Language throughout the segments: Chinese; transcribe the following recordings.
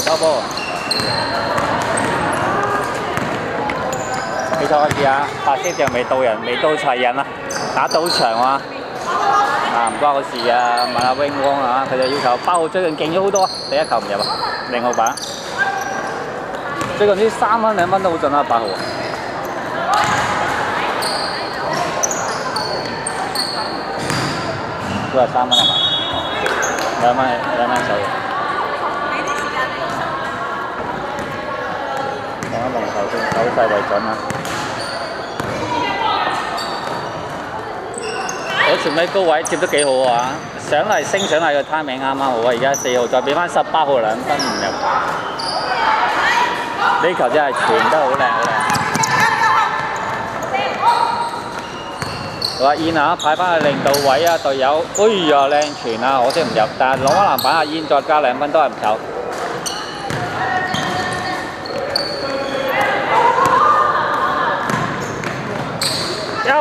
零號俾一號收波。你再開始啊！白色就未到人，未到齊人啊！打賭場啊！啊唔關我事啊！問下 wing 汪啊，佢就要求八號最近勁咗好多啊！第一球唔入啊！零號板。最近啲三分兩分都好準啊！八號。都係三蚊啊嘛？兩蚊兩蚊手。講緊龍頭先，手勢為準啊！我前尾高位接得幾好啊！上嚟升上嚟個 timing 啱啱好啊！而家四號再俾翻十八號兩分唔入，呢球真係傳得好靚好靚。好啊，燕啊，派翻去零度位啊，隊友，哎呀靚傳啊，可惜唔入，但係攞翻籃板阿燕再加兩分都係唔夠。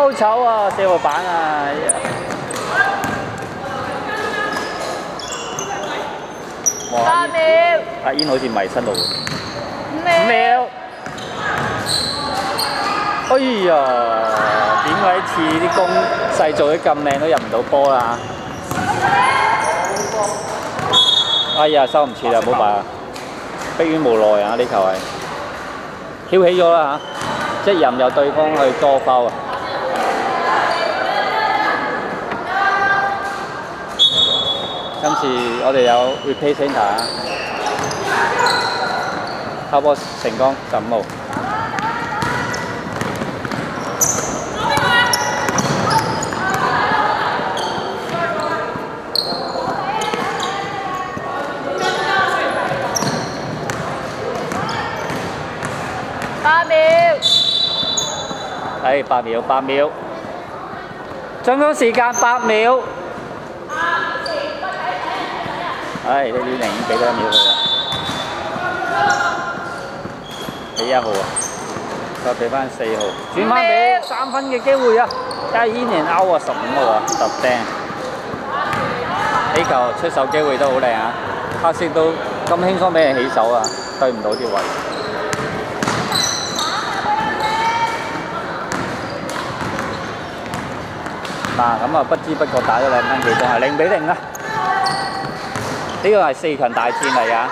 優醜啊，四號板啊！秒，阿燕好似迷失路。五秒，喵！哎呀，點解次啲攻勢做得咁靚都入唔到波啦？哎呀，收唔切啦，冇辦法，迫於無奈啊！呢球係翹起咗啦嚇，即係任由對方去多包啊！今次我哋有 replay center 啊！拋波成功十五號。八秒，係八秒，八秒。進攻時間八秒。唉，呢啲寧願俾多一秒佢啦。俾一號啊，再俾翻四號，轉翻俾三分嘅機會啊！加依年歐啊，十五號啊，十釘。呢球出手機會都好靚啊！黑色都咁輕鬆俾人起手啊，對唔到啲位。嗱，咁啊不知不覺打咗兩分幾鐘，係零比零啊！呢個係四強大戰嚟啊！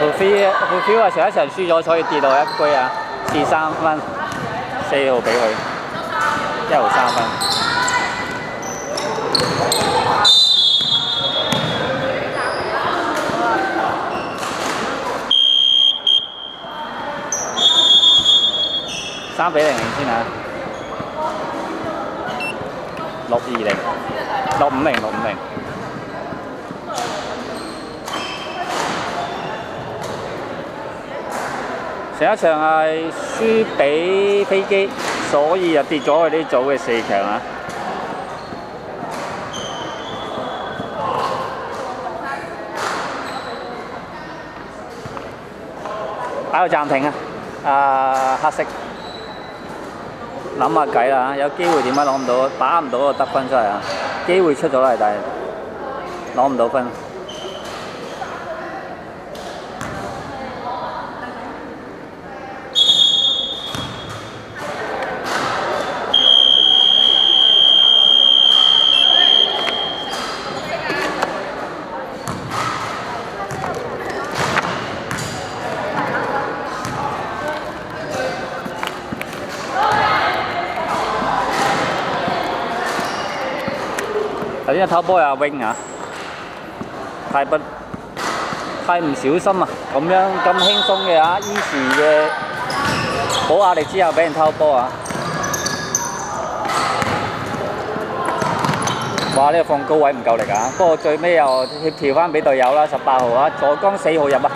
胡飛胡飛話上一場輸咗，所以跌到一居啊，四三分，四號俾佢，一號三分。三比零先啊！六二零，六五零，六五零。上一場係輸俾飛機，所以就跌咗去呢組嘅四強啊！打個暫停啊！啊，黑色諗下計啦，有機會點解攞唔到？打唔到個得分出嚟啊！機會出咗嚟，但係攞唔到分。頭先偷波阿 wing 啊，太不太唔小心啊！咁樣咁輕鬆嘅啊，easy 嘅冇壓力之後俾人偷波啊！哇！呢、個放高位唔夠力啊！不過最尾又協調翻俾隊友啦，十八號啊，助攻四號入啊！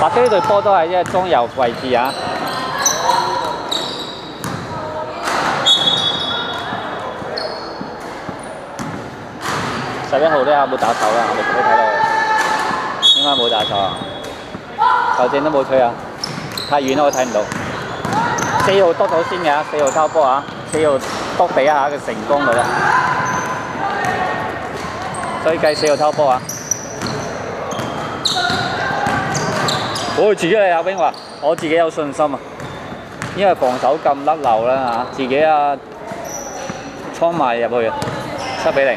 白色呢隊波都係即係中游位置啊。十一號呢有冇打手啊，我哋冇睇到，應該冇打手啊。球證都冇吹啊，太遠啦，我睇唔到。四號督到先嘅，四號偷波啊，四號督比一下嘅成功率啊，所以計四號偷波啊。我自己嚟阿兵話，我自己有信心啊，因為防守咁甩漏啦嚇，自己啊衝埋入去，七比零。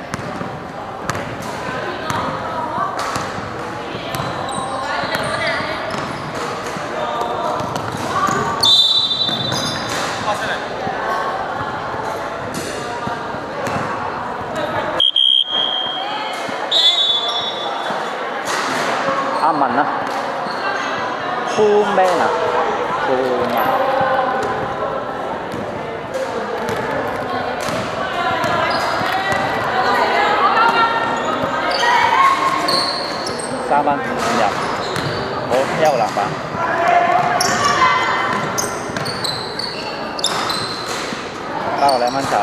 阿文啊，富咩啊？富咩？三蚊五入，好一個籃板。包個兩蚊走，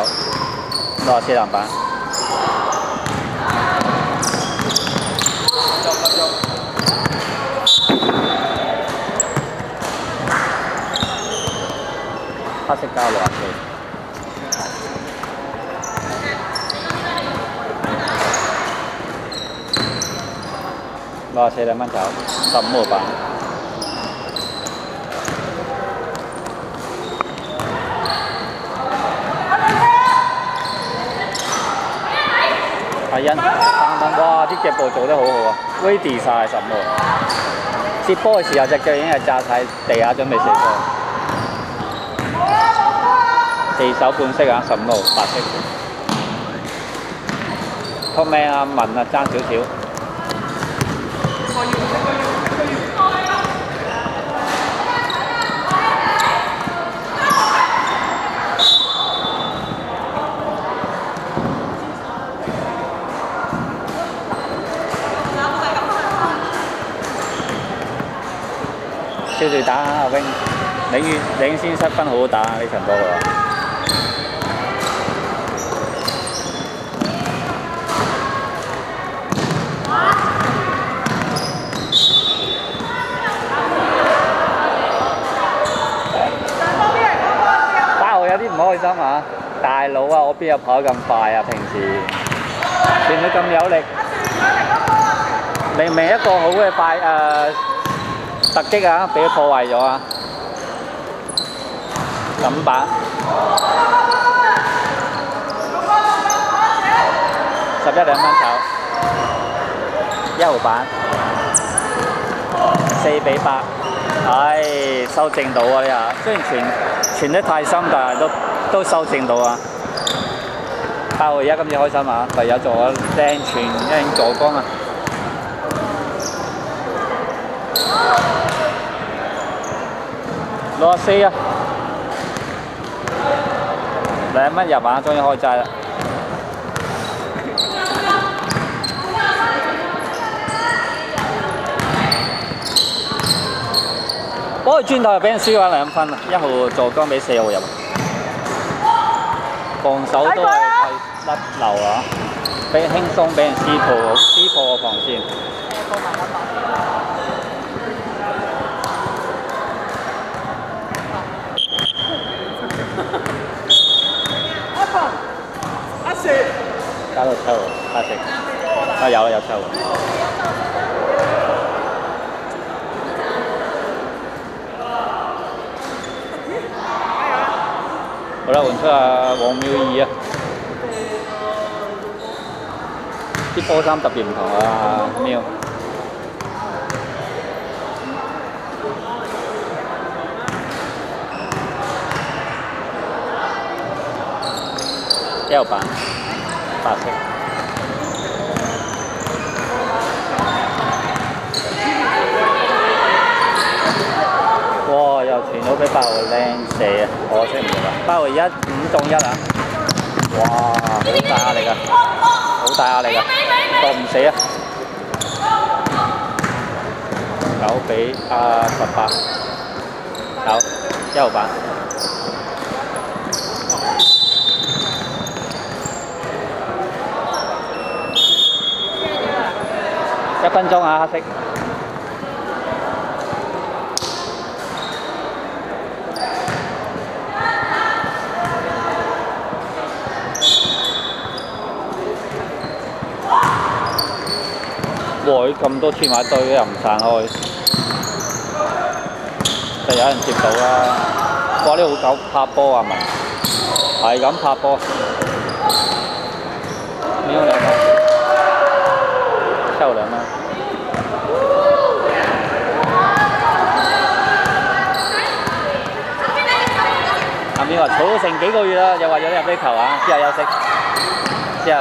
六十四籃板。黑色膠六十四。六十四兩蚊走，十五號板。阿欣，三分，哇！啲腳步做得好好啊，ready 晒十五號。接波嘅時候隻腳已經係扎晒地下，準備射波。四手半色啊，十五號白色。托命啊文啊，爭少少。照住打阿 wing，領先領先失分好好打呢場波喎。八號有啲唔開心啊！大佬啊，我邊有跑得咁快啊？平時練到咁有力，明明一個好嘅快誒、呃、突擊啊，俾佢破壞咗啊！咁板十一兩蚊炒，一號板四比八。唉，收正到啊！呢下雖然傳傳得太深，但係都都收正到啊！八號而家今次開心啊，唯有做咗靚傳靚助攻啊！六十四啊，兩蚊入啊，終於開齋啦！嗰個轉頭又俾人輸咗兩分啊！一號助攻俾四號入，防守都係太甩流啊！俾輕鬆俾人撕破，撕破個防線。加到七號，八成。啊有啦有七好啦，換出阿黃妙儀啊！啲波衫特別唔同啊，妙。一號板，白色。哇！又傳到俾八號靚射啊，可惜唔入啦。八號而家五中一啊！哇，好大壓力啊，好大壓力啊，搏唔死啊！九比啊十八，九一號板。一分鐘啊，黑色。哇！咁多千碼堆又唔散開，就有人接到啦。哇！呢好狗拍波啊文，係咁拍波。秒兩蚊，抽兩蚊。阿邊話儲成幾個月啦，又話有得入呢球啊，之後休息，之後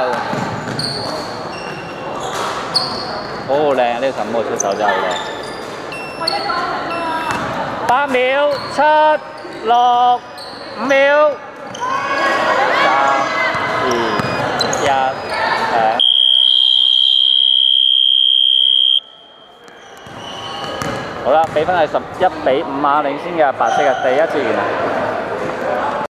好靚，呢個十五號出手真係好靚。八秒，七六五秒，三二一，好啦，比分係十一比五啊，領先嘅白色嘅第一次完啦。